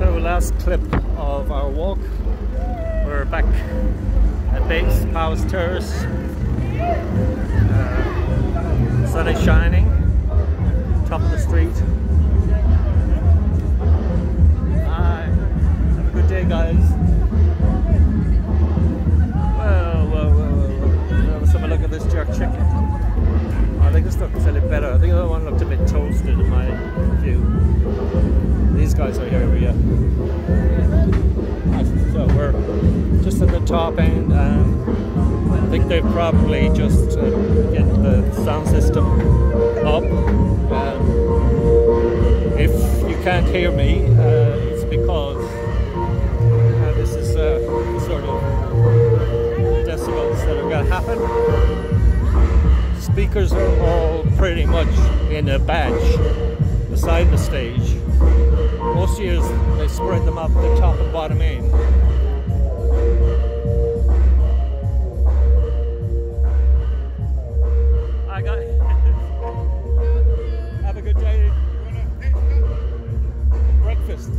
So last clip of our walk. We're back at base Powis Terrace. Uh, sun is shining. Top of the street. Hi. Have a good day, guys. Well, well. well. Let's have a look at this jerk chicken. I think this looks a little better. I think the other one looked a bit toasted in my view. Guys are here, yeah. So we're just at the top end, and I think they've probably just uh, getting the sound system up. Um, if you can't hear me, uh, it's because uh, this is uh, sort of decibels that are going to happen speakers are all pretty much in a batch beside the stage. Most years they spread them up the top and bottom end. I got Have a good day. Breakfast.